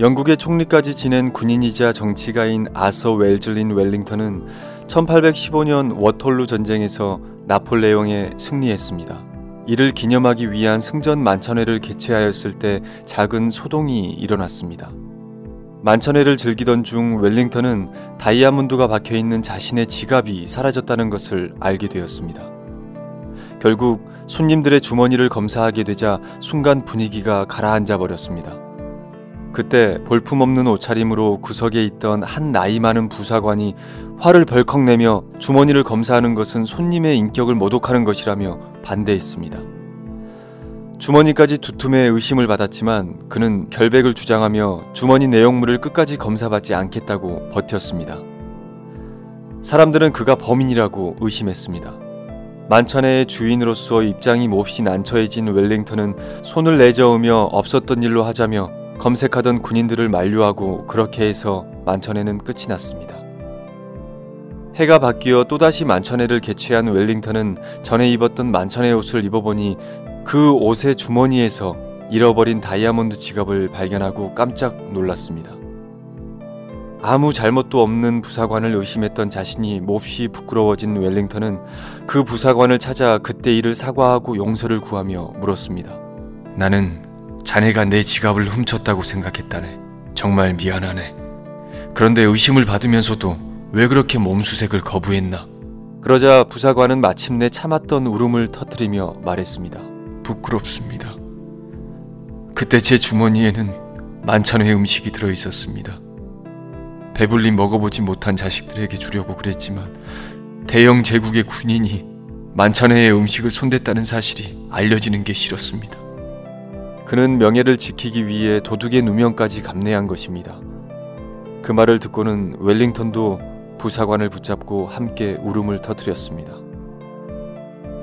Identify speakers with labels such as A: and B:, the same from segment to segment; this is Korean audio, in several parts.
A: 영국의 총리까지 지낸 군인이자 정치가인 아서 웰즐린 웰링턴은 1815년 워톨루 전쟁에서 나폴레옹에 승리했습니다. 이를 기념하기 위한 승전 만찬회를 개최하였을 때 작은 소동이 일어났습니다. 만찬회를 즐기던 중 웰링턴은 다이아몬드가 박혀 있는 자신의 지갑이 사라졌다는 것을 알게 되었습니다. 결국 손님들의 주머니를 검사하게 되자 순간 분위기가 가라앉아 버렸습니다. 그때 볼품없는 옷차림으로 구석에 있던 한 나이 많은 부사관이 화를 벌컥 내며 주머니를 검사하는 것은 손님의 인격을 모독하는 것이라며 반대했습니다. 주머니까지 두툼해 의심을 받았지만 그는 결백을 주장하며 주머니 내용물을 끝까지 검사받지 않겠다고 버텼습니다. 사람들은 그가 범인이라고 의심했습니다. 만천의 주인으로서 입장이 몹시 난처해진 웰링턴은 손을 내저으며 없었던 일로 하자며 검색하던 군인들을 만류하고 그렇게 해서 만천에는 끝이 났습니다. 해가 바뀌어 또다시 만천회를 개최한 웰링턴은 전에 입었던 만천회 옷을 입어보니 그 옷의 주머니에서 잃어버린 다이아몬드 지갑을 발견하고 깜짝 놀랐습니다. 아무 잘못도 없는 부사관을 의심했던 자신이 몹시 부끄러워진 웰링턴은 그 부사관을 찾아 그때 일을 사과하고 용서를 구하며 물었습니다. 나는 자네가 내 지갑을 훔쳤다고 생각했다네. 정말 미안하네. 그런데 의심을 받으면서도 왜 그렇게 몸수색을 거부했나? 그러자 부사관은 마침내 참았던 울음을 터뜨리며 말했습니다. 부끄럽습니다. 그때 제 주머니에는 만찬회 음식이 들어 있었습니다. 배불리 먹어보지 못한 자식들에게 주려고 그랬지만 대영 제국의 군인이 만찬회의 음식을 손댔다는 사실이 알려지는 게 싫었습니다. 그는 명예를 지키기 위해 도둑의 누명까지 감내한 것입니다. 그 말을 듣고는 웰링턴도 부사관을 붙잡고 함께 울음을 터뜨렸습니다.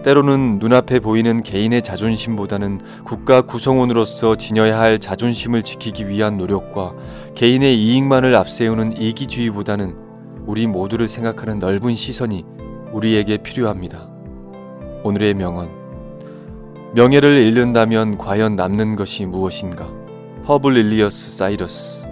A: 때로는 눈앞에 보이는 개인의 자존심보다는 국가 구성원으로서 지녀야 할 자존심을 지키기 위한 노력과 개인의 이익만을 앞세우는 이기주의보다는 우리 모두를 생각하는 넓은 시선이 우리에게 필요합니다. 오늘의 명언. 명예를 잃는다면 과연 남는 것이 무엇인가? 퍼블 릴리어스 사이러스